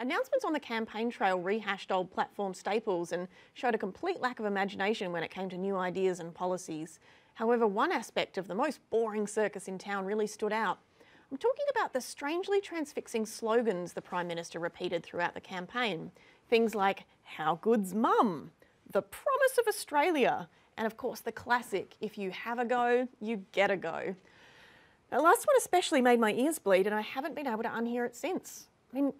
Announcements on the campaign trail rehashed old platform staples and showed a complete lack of imagination when it came to new ideas and policies. However, one aspect of the most boring circus in town really stood out. I'm talking about the strangely transfixing slogans the Prime Minister repeated throughout the campaign. Things like, How good's mum? The promise of Australia. And of course, the classic, If you have a go, you get a go. The last one especially made my ears bleed, and I haven't been able to unhear it since. I mean,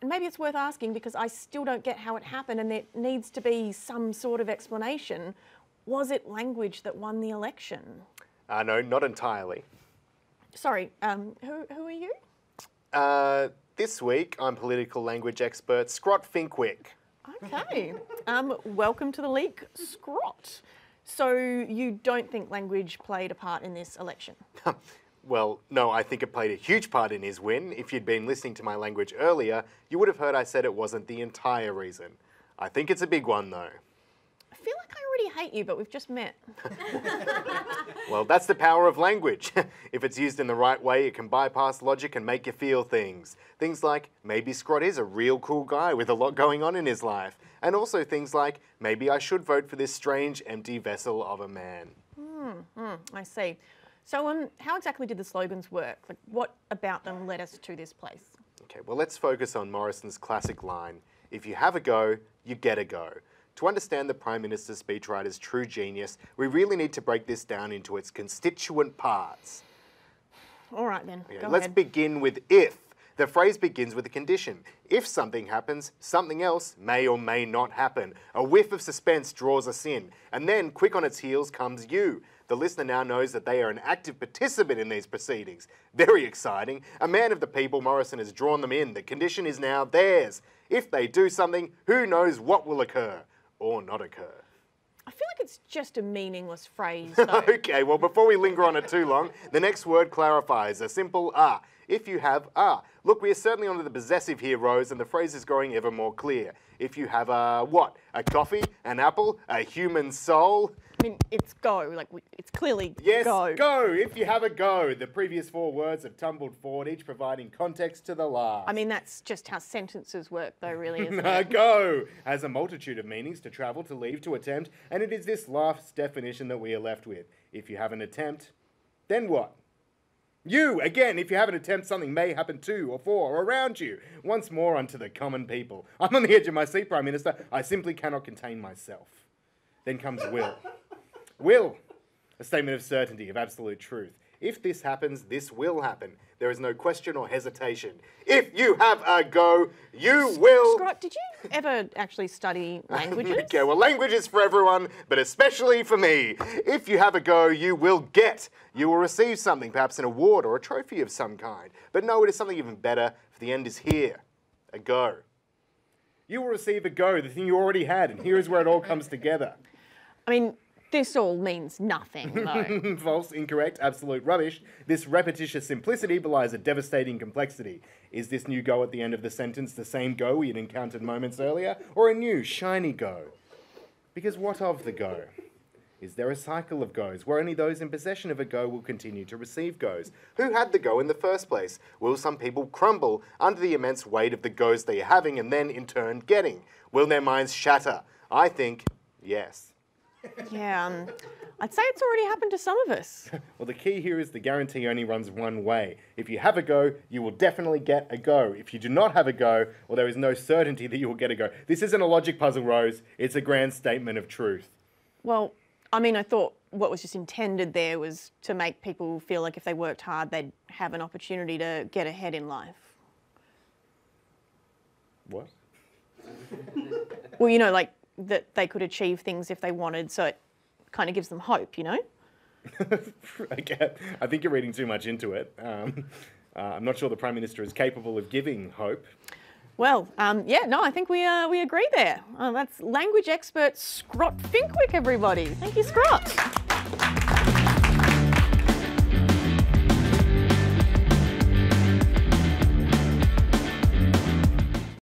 and maybe it's worth asking because I still don't get how it happened and there needs to be some sort of explanation. Was it language that won the election? Uh, no, not entirely. Sorry, um, who, who are you? Uh, this week, I'm political language expert Scrott Finkwick. Okay. um, welcome to the leak, Scrott. So you don't think language played a part in this election? Well, no, I think it played a huge part in his win. If you'd been listening to my language earlier, you would have heard I said it wasn't the entire reason. I think it's a big one, though. I feel like I already hate you, but we've just met. Well, that's the power of language. if it's used in the right way, it can bypass logic and make you feel things. Things like, maybe Scrott is a real cool guy with a lot going on in his life. And also things like, maybe I should vote for this strange, empty vessel of a man. Hmm, I see. So um, how exactly did the slogans work? Like, what about them led us to this place? Okay, well, let's focus on Morrison's classic line if you have a go, you get a go. To understand the Prime Minister's speechwriter's true genius, we really need to break this down into its constituent parts. All right then, Okay, let's ahead. begin with if. The phrase begins with a condition. If something happens, something else may or may not happen. A whiff of suspense draws us in, and then, quick on its heels, comes you. The listener now knows that they are an active participant in these proceedings. Very exciting. A man of the people, Morrison has drawn them in. The condition is now theirs. If they do something, who knows what will occur or not occur. I feel like it's just a meaningless phrase, though. okay, well, before we linger on it too long, the next word clarifies a simple ah. If you have ah. Look, we are certainly onto the possessive here, Rose, and the phrase is growing ever more clear. If you have a what? A coffee? An apple? A human soul? I mean, it's go. Like, it's clearly Yes, go. go. If you have a go. The previous four words have tumbled forward, each providing context to the last. I mean, that's just how sentences work, though, really, isn't it? go has a multitude of meanings to travel, to leave, to attempt, and it is this last definition that we are left with. If you have an attempt, then what? You, again, if you have an attempt, something may happen to, or for, or around you. Once more unto the common people. I'm on the edge of my seat, Prime Minister. I simply cannot contain myself. Then comes will. Will, a statement of certainty, of absolute truth. If this happens, this will happen. There is no question or hesitation. If you have a go, you will. Scott, did you ever actually study languages? Okay, well, language is for everyone, but especially for me. If you have a go, you will get. You will receive something, perhaps an award or a trophy of some kind. But no, it is something even better, for the end is here a go. You will receive a go, the thing you already had, and here is where it all comes together. I mean, this all means nothing, though. False, incorrect, absolute rubbish. This repetitious simplicity belies a devastating complexity. Is this new go at the end of the sentence the same go we had encountered moments earlier, or a new, shiny go? Because what of the go? Is there a cycle of goes where only those in possession of a go will continue to receive goes? Who had the go in the first place? Will some people crumble under the immense weight of the goes they are having and then in turn getting? Will their minds shatter? I think yes. Yeah, um, I'd say it's already happened to some of us. Well, the key here is the guarantee only runs one way. If you have a go, you will definitely get a go. If you do not have a go, well, there is no certainty that you will get a go. This isn't a logic puzzle, Rose. It's a grand statement of truth. Well, I mean, I thought what was just intended there was to make people feel like if they worked hard, they'd have an opportunity to get ahead in life. What? Well, you know, like that they could achieve things if they wanted, so it kind of gives them hope, you know? okay, I think you're reading too much into it. Um, uh, I'm not sure the Prime Minister is capable of giving hope. Well, um, yeah, no, I think we uh, we agree there. Uh, that's language expert Scrott Finkwick, everybody. Thank you, Scrott.